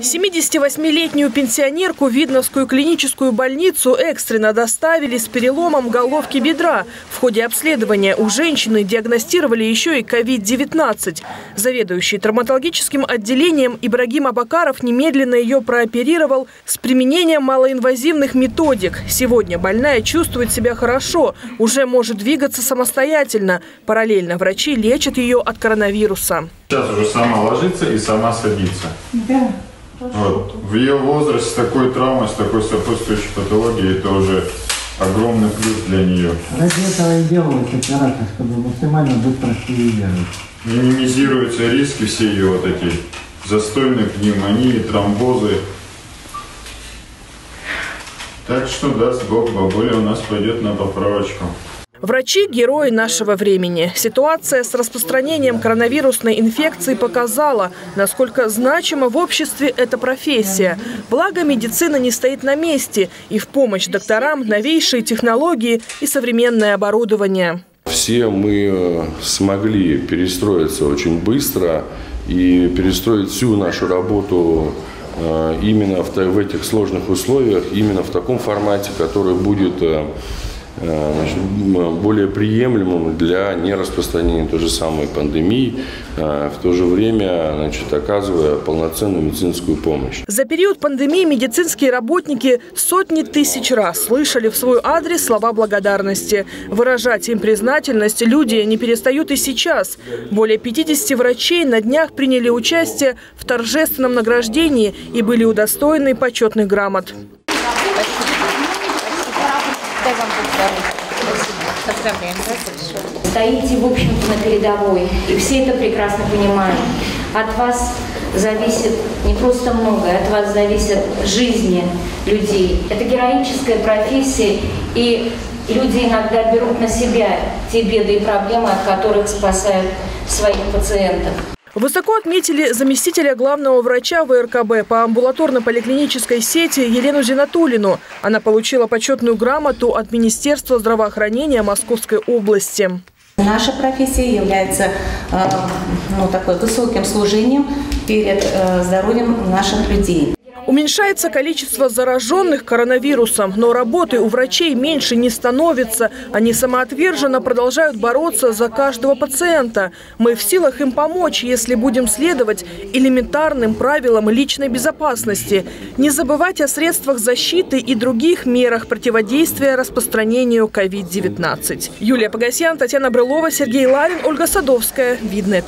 78-летнюю пенсионерку Видновскую клиническую больницу экстренно доставили с переломом головки бедра. В ходе обследования у женщины диагностировали еще и COVID-19. Заведующий травматологическим отделением Ибрагим Абакаров немедленно ее прооперировал с применением малоинвазивных методик. Сегодня больная чувствует себя хорошо, уже может двигаться самостоятельно. Параллельно врачи лечат ее от коронавируса. Сейчас уже сама ложится и сама садится. Да. Вот. В ее возрасте с такой травмой, с такой сопутствующей патологией, это уже огромный плюс для нее. Ради этого и делалась операция, чтобы максимально быстро стабилизировать. Минимизируются риски все ее вот эти застойные пневмонии, тромбозы. Так что даст Бог, бабуля у нас пойдет на поправочку. Врачи – герои нашего времени. Ситуация с распространением коронавирусной инфекции показала, насколько значима в обществе эта профессия. Благо, медицина не стоит на месте, и в помощь докторам новейшие технологии и современное оборудование. Все мы э, смогли перестроиться очень быстро и перестроить всю нашу работу э, именно в этих сложных условиях, именно в таком формате, который будет э, значит, более приемлемым для нераспространения той же самой пандемии, э, в то же время значит, оказывая полноценную медицинскую помощь. За период пандемии медицинские работники сотни тысяч раз слышали в свой адрес слова благодарности. Выражать им признательность люди не перестают и сейчас. Более 50 врачей на днях приняли участие в торжественном награждении и были удостоены почетных грамот. Дай вам Поздравляем, Стоите, в общем-то, на передовой, и все это прекрасно понимают. От вас зависит не просто многое, от вас зависят жизни людей. Это героическая профессия, и люди иногда берут на себя те беды и проблемы, от которых спасают своих пациентов. Высоко отметили заместителя главного врача ВРКБ по амбулаторно-поликлинической сети Елену Зинатулину. Она получила почетную грамоту от Министерства здравоохранения Московской области. Наша профессия является э, ну, такой высоким служением перед э, здоровьем наших людей. Уменьшается количество зараженных коронавирусом, но работы у врачей меньше не становится. Они самоотверженно продолжают бороться за каждого пациента. Мы в силах им помочь, если будем следовать элементарным правилам личной безопасности. Не забывать о средствах защиты и других мерах противодействия распространению COVID-19. Юлия Погосян, Татьяна Брылова, Сергей Ларин, Ольга Садовская. Видное.